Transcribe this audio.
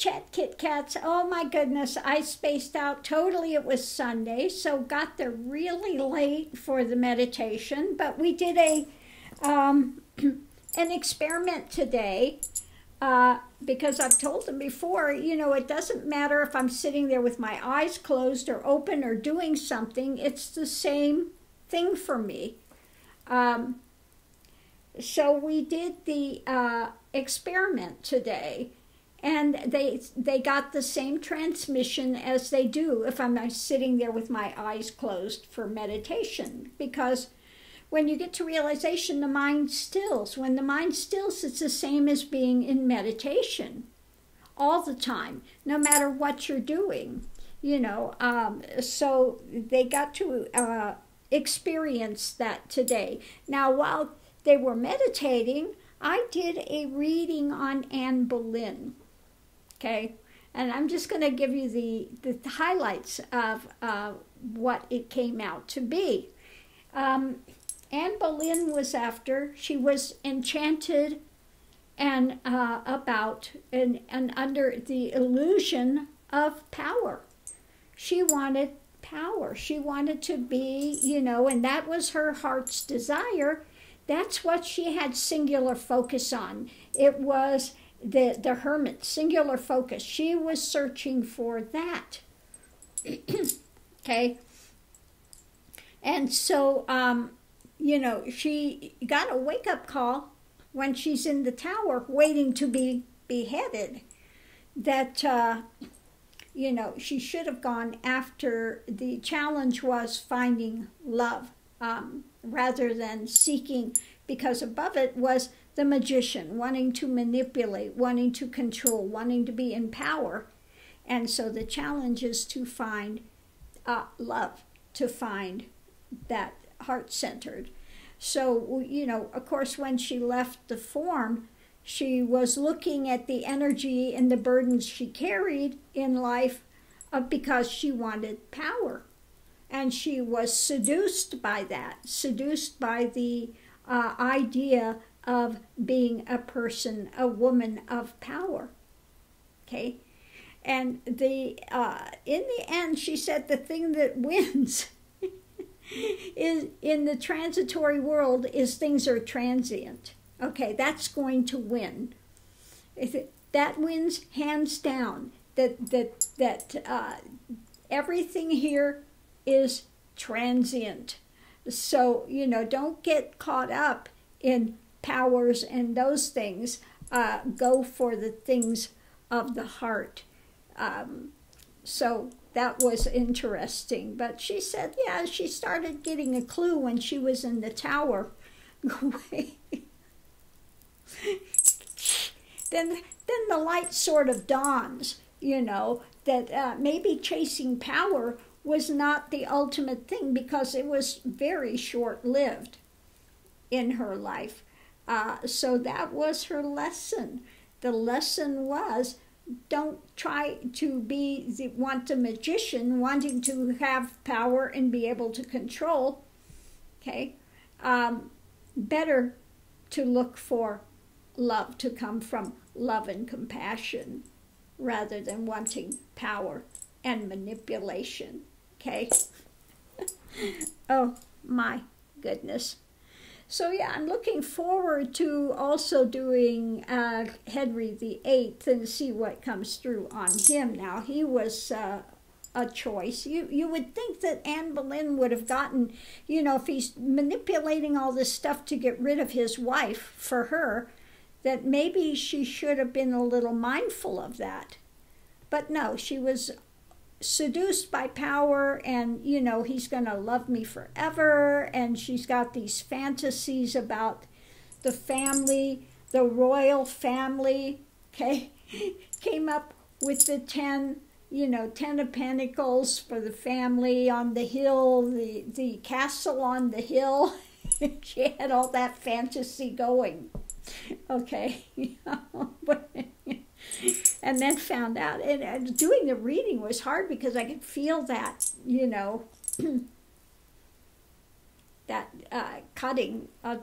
Chat Kit Kats. Oh my goodness, I spaced out totally. It was Sunday, so got there really late for the meditation. But we did a um, an experiment today uh, because I've told them before. You know, it doesn't matter if I'm sitting there with my eyes closed or open or doing something. It's the same thing for me. Um, so we did the uh, experiment today and they they got the same transmission as they do if I'm sitting there with my eyes closed for meditation. Because when you get to realization the mind stills. When the mind stills it's the same as being in meditation all the time no matter what you're doing you know? Um, so they got to uh, experience that today. Now while they were meditating I did a reading on Anne Boleyn Okay, and I'm just going to give you the, the highlights of uh, what it came out to be. Um, Anne Boleyn was after, she was enchanted and uh, about and, and under the illusion of power. She wanted power. She wanted to be, you know, and that was her heart's desire. That's what she had singular focus on. It was the, the hermit, singular focus. She was searching for that. okay? And so, um, you know, she got a wake up call when she's in the tower waiting to be beheaded that, uh, you know, she should have gone after the challenge was finding love um, rather than seeking, because above it was the magician, wanting to manipulate, wanting to control, wanting to be in power. And so the challenge is to find uh, love, to find that heart centered. So, you know, of course, when she left the form, she was looking at the energy and the burdens she carried in life uh, because she wanted power. And she was seduced by that, seduced by the uh, idea of being a person, a woman of power. Okay? And the uh, in the end, she said the thing that wins is in the transitory world is things are transient. Okay, that's going to win. That wins hands down. That that that uh, everything here is transient. So you know, don't get caught up in powers and those things uh, go for the things of the heart. Um, so that was interesting. But she said, yeah, she started getting a clue when she was in the tower. then, then the light sort of dawns, you know, that uh, maybe chasing power was not the ultimate thing because it was very short lived in her life. Uh, so that was her lesson. The lesson was don't try to be the, want a magician wanting to have power and be able to control. Okay, um, better to look for love to come from love and compassion rather than wanting power and manipulation. Okay. oh my goodness. So yeah, I'm looking forward to also doing uh, Henry the Eighth and see what comes through on him. Now he was uh, a choice. You you would think that Anne Boleyn would have gotten, you know, if he's manipulating all this stuff to get rid of his wife for her, that maybe she should have been a little mindful of that. But no, she was seduced by power and you know he's going to love me forever. And she's got these fantasies about the family the royal family okay? Came up with the 10 you know 10 of pentacles for the family on the hill the the castle on the hill. She had all that fantasy going okay and then found out. And, and doing the reading was hard because I could feel that, you know, that uh, cutting of